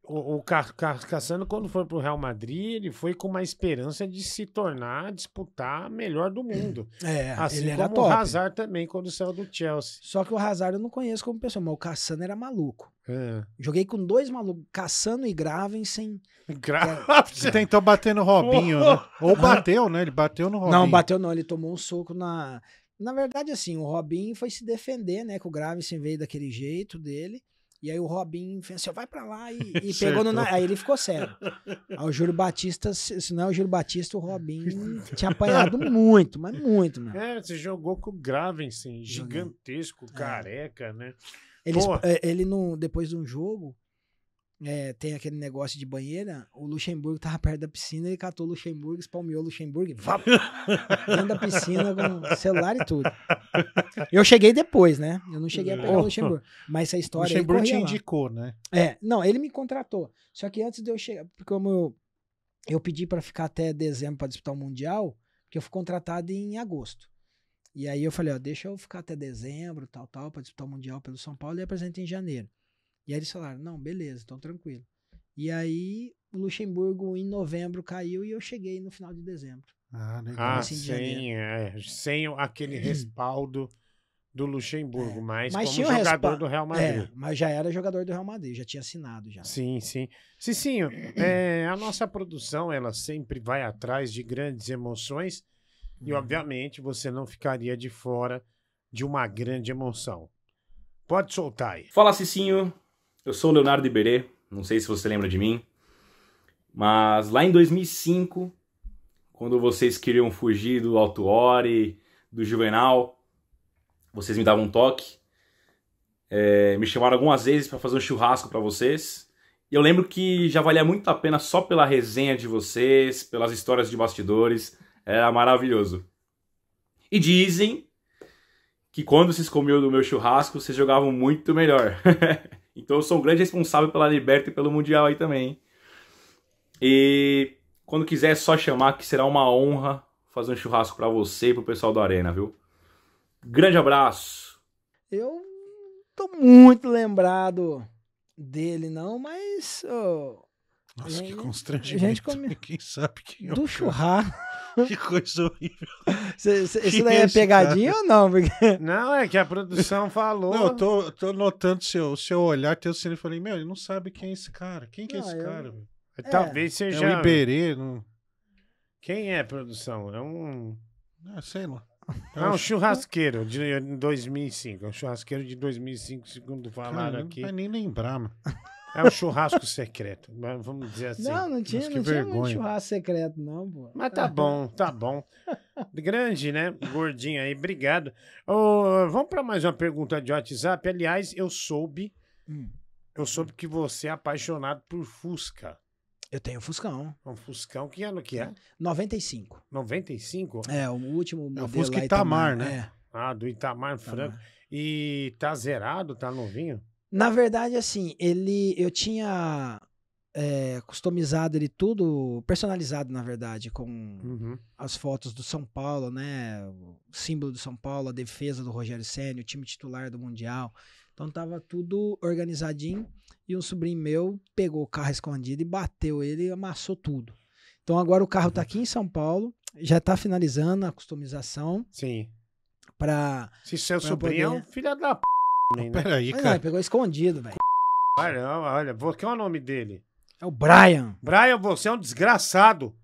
O, o Ca- Ca- Cassano, quando foi pro Real Madrid, ele foi com uma esperança de se tornar, disputar melhor do mundo. É, Assim ele era como o top. Hazard também, quando saiu do Chelsea. Só que o Hazard eu não conheço como pessoa, mas o Cassano era maluco. É. Joguei com dois malucos, Cassano e Gravensen. Gra- Você tentou bater no Robinho, né? Ou bateu, né? Ele bateu no Robinho. Não, bateu não, ele tomou um soco na... Na verdade, assim, o Robinho foi se defender, né? Que o Gravensen veio daquele jeito dele. E aí o Robinho fez assim, vai pra lá e, e pegou no... Aí ele ficou sério. Aí o Júlio Batista, se não é o Júlio Batista, o Robinho tinha apanhado muito, mas muito, mano. É, você jogou com o Gravensen, gigantesco, careca, né? Ele, é, ele no, depois de um jogo, é, tem aquele negócio de banheira, o Luxemburgo tava perto da piscina, ele catou o Luxemburgo, espalmeou o Luxemburgo vá, dentro da piscina com celular e tudo. Eu cheguei depois, né? Eu não cheguei a pegar o Luxemburgo. Mas essa O história aí Luxemburgo te corria lá. indicou, né? É, não, ele me contratou. Só que antes de eu chegar, porque como eu, eu pedi pra ficar até dezembro pra disputar o Mundial, porque eu fui contratado em agosto. E aí eu falei, ó, deixa eu ficar até dezembro, tal, tal, pra disputar o Mundial pelo São Paulo e apresentei em janeiro. E aí eles falaram, não, beleza, então tranquilo. E aí o Luxemburgo em novembro caiu e eu cheguei no final de dezembro. Ah, legal. Ah, de sem, é, sem aquele respaldo do Luxemburgo, mas, Mas como jogador respa- do Real Madrid. É, mas já era jogador do Real Madrid, já tinha assinado já. Sim, sim. Cicinho, é, a nossa produção, ela sempre vai atrás de grandes emoções e, Uhum. obviamente, você não ficaria de fora de uma grande emoção. Pode soltar aí. Fala Cicinho, eu sou o Leonardo Iberê, não sei se você lembra de mim, mas lá em 2005, quando vocês queriam fugir do Alto Ori, do Juvenal, vocês me davam um toque, é, me chamaram algumas vezes para fazer um churrasco para vocês, e eu lembro que já valia muito a pena só pela resenha de vocês, pelas histórias de bastidores, era maravilhoso. E dizem que quando vocês comiam do meu churrasco, vocês jogavam muito melhor. então eu sou um grande responsável pela Liberta e pelo Mundial aí também. hein? E quando quiser é só chamar que será uma honra fazer um churrasco pra você e pro pessoal da Arena, viu? Grande abraço. Eu tô muito lembrado dele, não, mas ô, Nossa, que constrangimento. gente come- Quem sabe quem é o do churrasco. Que coisa horrível. Cê- cê- Isso daí é é pegadinha ou não? Porque... Não, é que a produção falou. Não, eu tô, tô notando seu, seu olhar, teu cine. Eu falei, meu, ele não sabe quem é esse cara. Quem que é Não, esse eu- cara? velho? Talvez É seja. o Iberê, não... Quem é produção? É um. Ah, sei lá. É um churrasqueiro de 2005. É um churrasqueiro de 2005, segundo Cara, falaram não aqui. vai nem lembrar, mano. É um churrasco secreto. Vamos dizer assim. não, não tinha, Mas não que tinha vergonha. churrasco secreto, não, pô. Mas tá bom, tá bom. Grande, né? Gordinho aí, obrigado. Ô, vamos para mais uma pergunta de WhatsApp. Aliás, eu soube, Hum. eu soube que você é apaixonado por Fusca. Eu tenho Fuscão. Um Fuscão, que ano que é? 95. 95? É, o último modelo Fusca lá, Itamar, né? É. Ah, do Itamar Franco. Itamar. E tá zerado, tá novinho? Na verdade, assim, ele. Eu tinha é, customizado ele tudo, personalizado, na verdade, com Uhum. as fotos do São Paulo, né? O símbolo do São Paulo, a defesa do Rogério Senna, o time titular do Mundial. Então tava tudo organizadinho. E um sobrinho meu pegou o carro escondido e bateu ele e amassou tudo. Então agora o carro tá aqui em São Paulo, já tá finalizando a customização Sim. pra. Se seu sobrinho é um poder- filho da p, né? Peraí, Mas não, cara. pegou escondido, velho. Olha, olha, vou- qual é o nome dele? É o Brian. Brian, você é um desgraçado.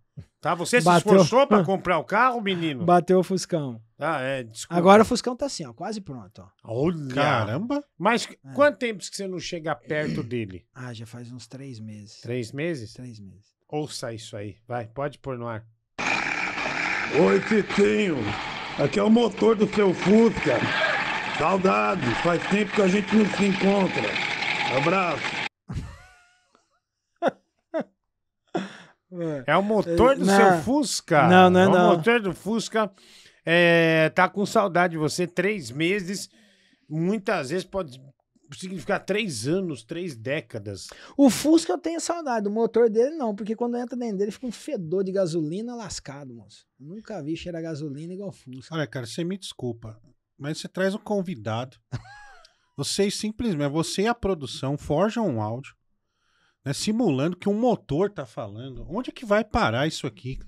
Tá? Você se Bateu. esforçou pra comprar o carro, menino? Bateu o Fuscão. Ah, é, desculpa. Agora o Fuscão tá assim, ó, quase pronto, ó. Olha. Caramba. Mas É. quanto tempo que você não chega perto dele? Ah, já faz uns três meses. Três meses? Três meses. Ouça isso aí. Vai, pode pôr no ar. Oi, Cicinho. Aqui é o motor do seu Fusca. Saudades. Faz tempo que a gente não se encontra. Abraço. É o motor do Não. seu Fusca. Não, não é o não. motor do Fusca é, tá com saudade de você. Três meses, muitas vezes pode significar três anos, três décadas. O Fusca eu tenho saudade, o motor dele não, porque quando entra dentro dele fica um fedor de gasolina lascado, moço. Eu nunca vi cheirar gasolina igual Fusca. Olha, cara, você me desculpa, mas você traz um convidado. Vocês simplesmente, você e a produção forjam um áudio, né, simulando que um motor tá falando. Onde é que vai parar isso aqui?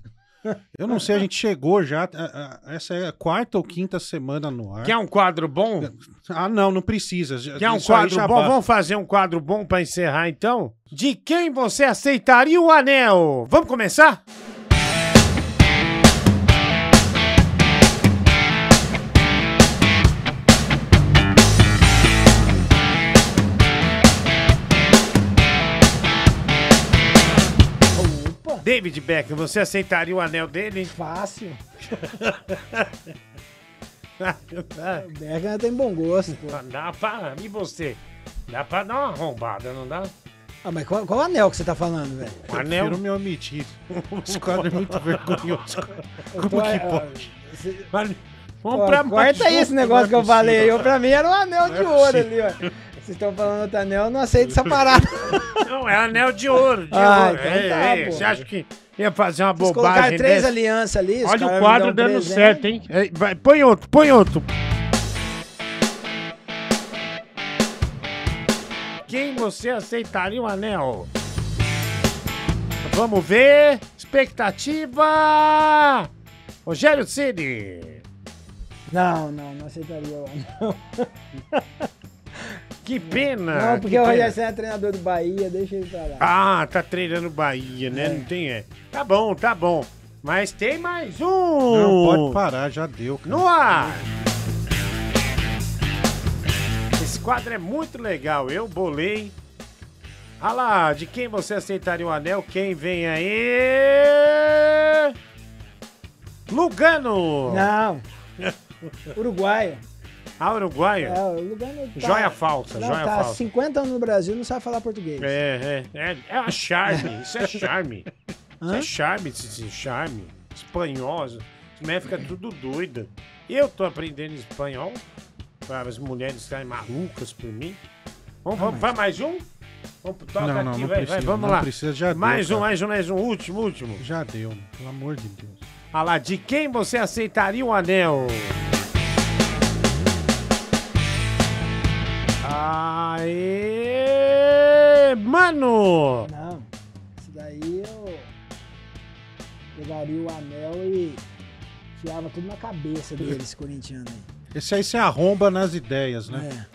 Eu não sei, a gente chegou já. a- a- Essa é a quarta ou quinta semana no ar. Quer um quadro bom? Ah, não, não precisa. Quer um isso quadro bom? basta. Vamos fazer um quadro bom pra encerrar então? De quem você aceitaria o anel? Vamos começar? David Beckham, você aceitaria o anel dele? fácil. O Beckham tem bom gosto, pô. dá pra. E você? Dá pra dar uma arrombada, não dá? Ah, mas qual, qual anel que você tá falando, velho? Um anel. Prefiro me omitir. Esse quadro é muito vergonhoso. Como tô- que ah, pode? você- Vamos Pô, pra corta aí esse negócio que eu é falei. Eu, pra mim era um anel de é ouro ali, ó. Vocês estão falando outro anel, eu não aceito essa parada. Não, é anel de ouro. De Ah, ouro. então É, tá, é. Você acha que ia fazer uma Vocês bobagem três dessa? alianças ali. Olha o quadro um dando presente. certo, hein? É, vai, põe outro, põe outro. Quem você aceitaria o anel? Vamos ver. Expectativa. Rogério Ceni. Não, não, não aceitaria o anel. Que pena. Não, que porque o. Rogério Senna é treinador do Bahia, deixa ele pra lá. Ah, tá treinando Bahia, né? É. Não tem, é. Tá bom, tá bom. Mas tem mais um. Não, pode parar, já deu. Cara. No ar! Esse quadro é muito legal. Eu bolei. Ah lá, de quem você aceitaria o anel? Quem vem aí? Lugano! Não. Uruguaia. Ah, uruguaio? É, o Lugano tá... Joia falsa, Não, joia tá falsa. 50 anos no Brasil não sabe falar português. É, é, é, é a charme, isso é charme. Isso Hã? é charme, esse, charme. Espanhol, as mulheres ficam tudo doida. Eu tô aprendendo espanhol, para as mulheres ficarem malucas por mim. Vamos, vamos, vai mais um? Vamos, toca Não, não, aqui, não vai, precisa. vai, vamos não lá. precisa, já deu. mais um, cara. mais um, mais um, último, último. Já deu, pelo amor de Deus. Ah lá, de quem você aceitaria o anel? Aê, mano! Não. Isso daí eu pegaria o anel e tirava tudo na cabeça deles, corintiano aí. Esse aí você arromba nas ideias, né? É.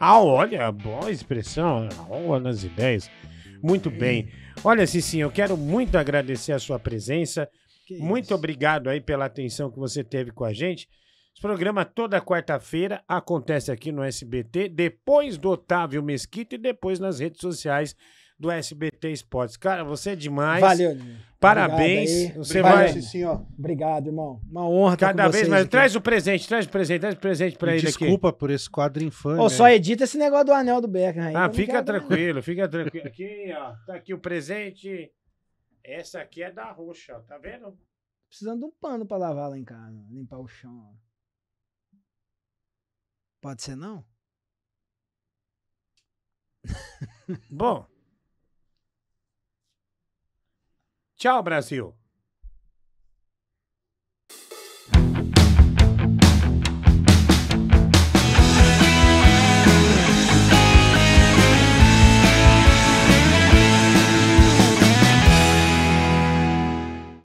Ah, olha, boa expressão, boa nas ideias. Muito bem. Olha, Cicinho, eu quero muito agradecer a sua presença. Que Muito isso. obrigado aí pela atenção que você teve com a gente. Esse programa toda quarta-feira acontece aqui no SBT, depois do Otávio Mesquita e depois nas redes sociais do SBT Esportes. Cara, você é demais. Valeu. Parabéns. Obrigado. Você Valeu. vai Sim, ó. Obrigado, irmão. Uma honra estar cada com vez mais. aqui. Traz o presente, traz o presente, traz o presente pra Me ele aqui. Desculpa por esse quadro infame. Ô, só edita esse negócio do anel do Beckham aí. Ah, fica tranquilo, fica tranquilo. Aqui, ó, tá aqui o presente. Essa aqui é da roxa, ó, tá vendo? Precisando de um pano pra lavar lá em casa, limpar o chão. ó. Pode ser não? Bom. Tchau, Brasil.